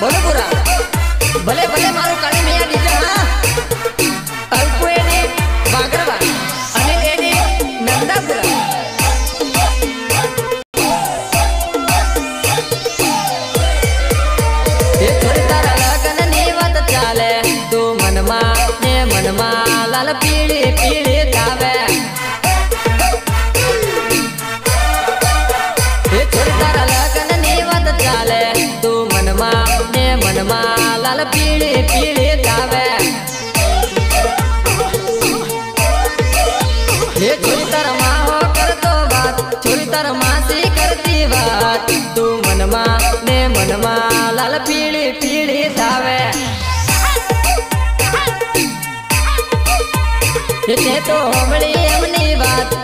બોલો પૂરા ભલે ભલે મારું કાળી મિયા ડીજે હા અલ્પુ એની વાગરવા અને એની નંદાપુરા એ થોડી તારા લગનની વાત ચાલે તું મનમાં ને મનમાં લાલ પીળી પીળી થાવે એ થોડી તારા મનમાં ને મનમાં લાલ પીળે પીળે તાવે હે છોરી તારા માહો કરતો વાત છોરી તાર માસી કરતી વાત. તું મનમાં ને મનમાં લાલ પીળે પીળે તાવે તે તો હમળી એમની વાત.